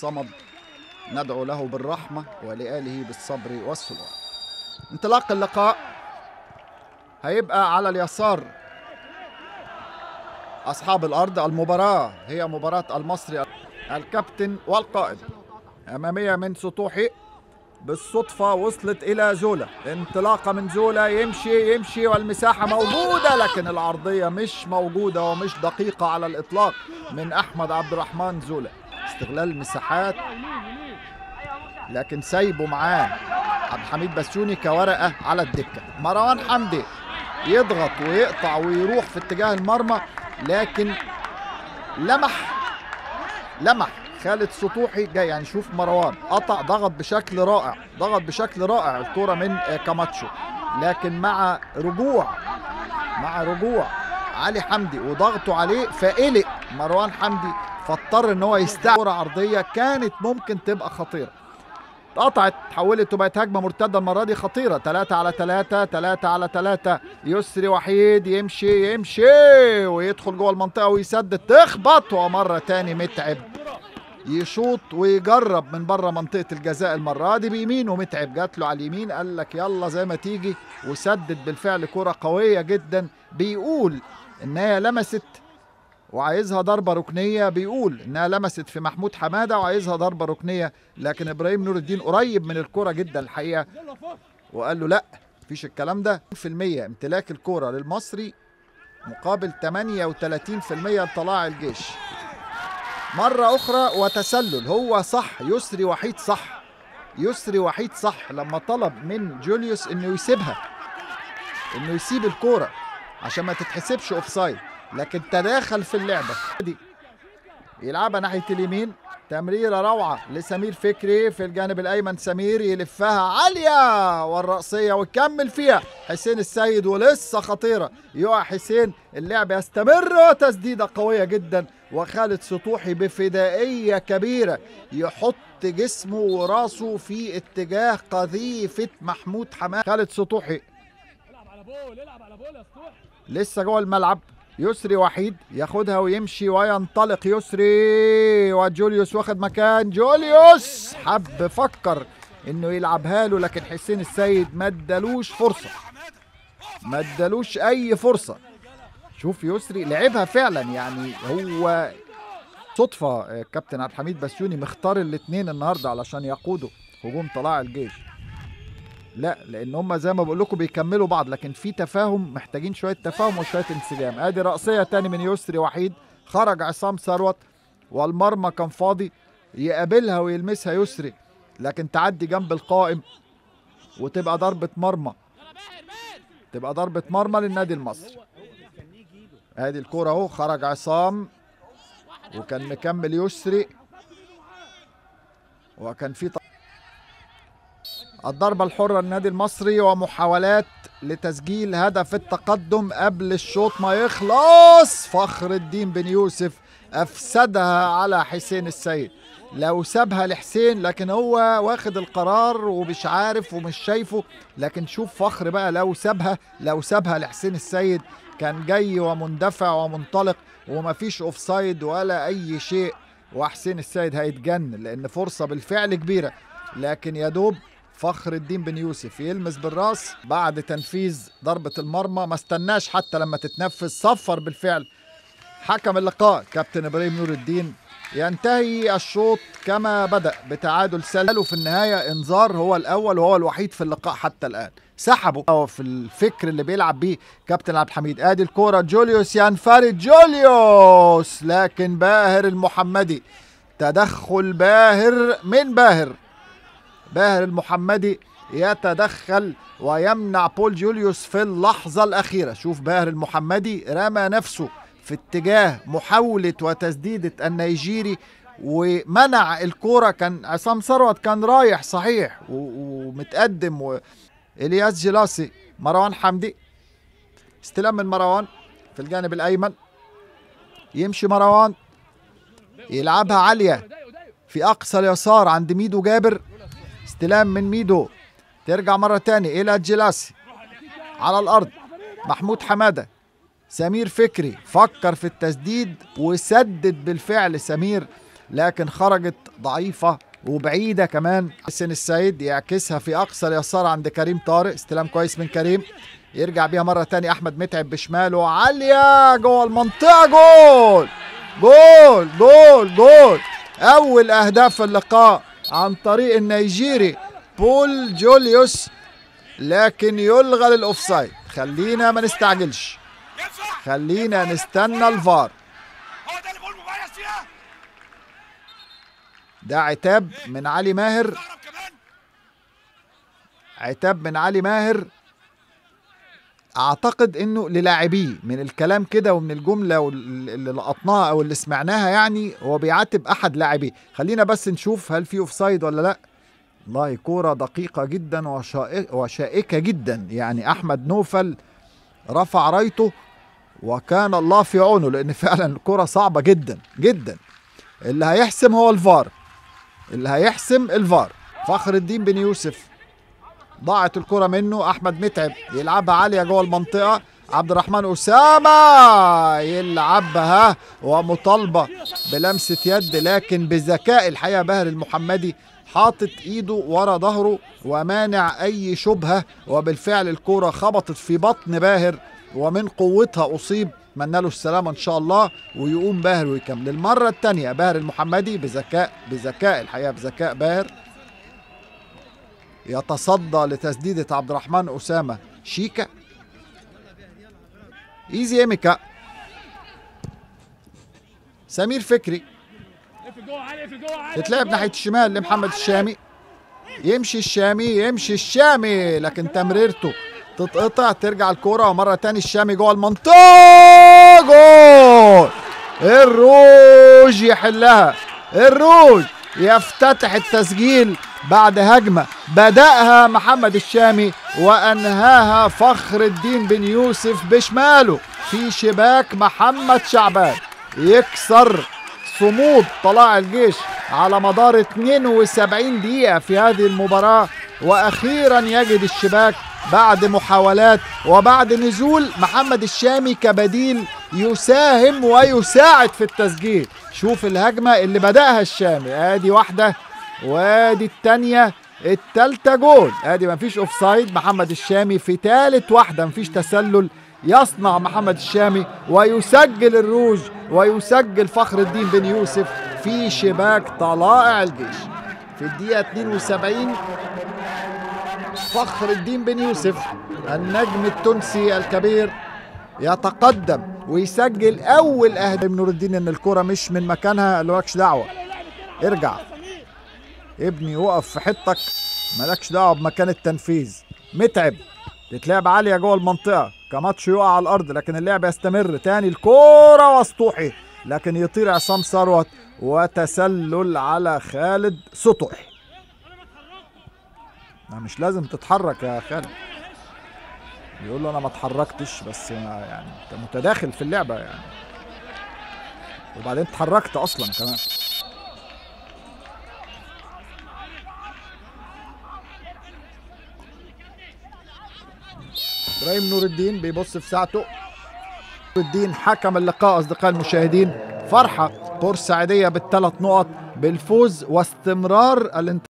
الصمد. ندعو له بالرحمة ولآله بالصبر والسلوان انطلاق اللقاء. هيبقى على اليسار أصحاب الأرض المباراة. هي مباراة المصري الكابتن والقائد. أمامية من سطوحي. بالصدفة وصلت إلى زولا انطلاقة من زولا يمشي يمشي والمساحة موجودة لكن العرضية مش موجودة ومش دقيقة على الإطلاق من أحمد عبد الرحمن زولا استغلال المساحات. لكن سايبه معاه عبد الحميد بسيوني كورقة على الدكة. مروان حمدي يضغط ويقطع ويروح في اتجاه المرمى لكن لمح لمح. خالد سطوحي جاي. يعني شوف مروان قطع ضغط بشكل رائع ضغط بشكل رائع الكرة من كاماتشو. لكن مع رجوع مع رجوع علي حمدي وضغطه عليه فقلق مروان حمدي. فاضطر إن هو يستعمل كرة عرضية كانت ممكن تبقى خطيرة. اتقطعت تحولت وبقت هجمة مرتدة المرة دي خطيرة. 3 على 3 3 على 3 يسري وحيد يمشي يمشي ويدخل جوه المنطقة ويسدد تخبط ومرة تاني متعب. يشوط ويجرب من بره منطقة الجزاء المرة دي بيمينه متعب جات له على اليمين قال لك يلا زي ما تيجي. وسدد بالفعل كرة قوية جدا. بيقول إن هي لمست وعايزها ضربة ركنية بيقول إنها لمست في محمود حمادة وعايزها ضربة ركنية لكن إبراهيم نور الدين قريب من الكرة جدا الحقيقة. وقال له لأ مفيش الكلام ده. في المية امتلاك الكرة للمصري مقابل 38% لطلاع الجيش. مرة أخرى وتسلل هو صح يسري وحيد صح. يسري وحيد صح لما طلب من جوليوس إنه يسيبها إنه يسيب الكورة عشان ما تتحسبش أوفسايد. لكن تداخل في اللعبة. دي يلعبها ناحية اليمين. تمريرة روعة لسمير فكري في الجانب الأيمن. سمير يلفها عالية والرأسية ويكمل فيها. حسين السيد ولسه خطيرة. يقع حسين اللعب يستمر تسديدة قوية جدا. وخالد سطوحي بفدائية كبيرة يحط جسمه وراسه في اتجاه قذيفة محمود حماد خالد سطوحي. لسه جوه الملعب. يسري وحيد ياخدها ويمشي وينطلق. يسري وجوليوس واخد مكان. جوليوس حب فكر إنه يلعبها له لكن حسين السيد ما ادالوش فرصة. ما ادالوش أي فرصة. شوف يسري لعبها فعلا يعني هو صدفة. كابتن عبد الحميد بسيوني مختار الاثنين النهارده علشان يقودوا هجوم طلائع الجيش. لا لأن هم زي ما بقول لكم بيكملوا بعض لكن في تفاهم محتاجين شوية تفاهم وشوية انسجام. أدي رأسية تاني من يسري وحيد. خرج عصام ثروت والمرمى كان فاضي يقابلها ويلمسها يسري لكن تعدي جنب القائم وتبقى ضربة مرمى. تبقى ضربة مرمى للنادي المصري. ادي الكورة أهو خرج عصام وكان مكمل يسري. وكان في الضربة الحرة للنادي المصري ومحاولات لتسجيل هدف التقدم قبل الشوط ما يخلص. فخر الدين بن يوسف أفسدها على حسين السيد. لو سابها لحسين لكن هو واخد القرار ومش عارف ومش شايفه. لكن شوف فخر بقى لو سابها لو سابها لحسين السيد كان جاي ومندفع ومنطلق ومفيش اوفسايد ولا أي شيء. وحسين السيد هيتجنن لأن فرصة بالفعل كبيرة. لكن يا دوب فخر الدين بن يوسف. يلمس بالراس بعد تنفيذ ضربة المرمى. ما استناش حتى لما تتنفذ صفر بالفعل. حكم اللقاء. كابتن إبراهيم نور الدين. ينتهي الشوط كما بدأ بتعادل سلل في النهاية انذار هو الأول وهو الوحيد في اللقاء حتى الآن. سحبوا في الفكر اللي بيلعب بيه كابتن عبد الحميد. آدي الكرة جوليوس ينفرد. جوليوس! لكن باهر المحمدي. تدخل باهر من باهر. باهر المحمدي يتدخل ويمنع بول جوليوس في اللحظة الأخيرة. شوف باهر المحمدي رمى نفسه في اتجاه محاولة وتسديدة النيجيري ومنع الكورة. كان عصام ثروت كان رايح صحيح ومتقدم و... إلياس جلاسي مروان حمدي استلام من مروان في الجانب الأيمن. يمشي مروان يلعبها عالية في أقصى اليسار عند ميدو جابر. استلام من ميدو. ترجع مرة تاني إلى جلاسي على الأرض. محمود حمادة. سمير فكري. فكر في التسديد وسدد بالفعل سمير لكن خرجت ضعيفة وبعيدة كمان. حسين السيد يعكسها في أقصى اليسار عند كريم طارق. استلام كويس من كريم. يرجع بيها مرة تانية أحمد متعب بشماله. عالية جوه المنطقة جول. جول جول جول. أول أهداف اللقاء. عن طريق النيجيري بول جوليوس لكن يلغى للأوفسايد. خلينا ما نستعجلش. خلينا نستنى الفار. ده عتاب من علي ماهر. عتاب من علي ماهر. أعتقد إنه للاعبيه من الكلام كده ومن الجملة اللي لقطناها أو اللي سمعناها يعني هو بيعاتب أحد لاعبيه. خلينا بس نشوف هل في أوفسايد ولا لأ. والله كورة دقيقة جدا وشائك وشائكة جدا. يعني أحمد نوفل رفع رأيته وكان الله في عونه لأن فعلا الكورة صعبة جدا جدا. اللي هيحسم هو الفار. اللي هيحسم الفار. فخر الدين بن يوسف. ضاعت الكرة منه. أحمد متعب يلعبها عالية جوه المنطقة. عبد الرحمن أسامة يلعبها ومطالبة بلمسة يد لكن بذكاء الحقيقة باهر المحمدي حاطط إيده ورا ظهره ومانع أي شبهة. وبالفعل الكرة خبطت في بطن باهر ومن قوتها أصيب. اتمنى له السلامة إن شاء الله ويقوم باهر ويكمل. المرة الثانية باهر المحمدي بذكاء بذكاء الحقيقة بذكاء باهر. يتصدى لتسديدة عبد الرحمن أسامة. شيكا. إيزي إيميكا. سمير فكري. تتلعب ناحية الشمال لمحمد الشامي. يمشي الشامي يمشي الشامي لكن تمريرته تتقطع ترجع الكرة ومرة تاني الشامي جوه المنطقة. جول! الروج يحلها. الروج يفتتح التسجيل. بعد هجمة بدأها محمد الشامي وأنهاها فخر الدين بن يوسف بشماله في شباك محمد شعبان. يكسر صمود طلائع الجيش على مدار 72 دقيقة في هذه المباراة وأخيرا يجد الشباك بعد محاولات وبعد نزول محمد الشامي كبديل يساهم ويساعد في التسجيل. شوف الهجمة اللي بدأها الشامي آدي واحدة وادي التانية التالتة جول. ادي مفيش اوفسايد محمد الشامي في تالت واحدة مفيش تسلل. يصنع محمد الشامي ويسجل الروج ويسجل فخر الدين بن يوسف في شباك طلائع الجيش. في الدقيقة 72 فخر الدين بن يوسف النجم التونسي الكبير يتقدم ويسجل أول أهداف. نور الدين إن الكرة مش من مكانها اللي مالكش دعوة. ارجع. ابني وقف في حتك مالكش دعوة بمكان التنفيذ. متعب. تتلعب عالية جوه المنطقة. كماتش يقع على الأرض لكن اللعب يستمر. تاني الكورة وسطوحي. لكن يطير عصام ثروت وتسلل على خالد سطوحي. مش لازم تتحرك يا خالد. بيقول له أنا ما اتحركتش بس يعني أنت متداخل في اللعبة يعني. وبعدين اتحركت أصلا كمان. إبراهيم نور الدين بيبص في ساعته. نور الدين حكم اللقاء اصدقائي المشاهدين. فرحة بورسعيديه بالثلاث نقط بالفوز واستمرار الانتصار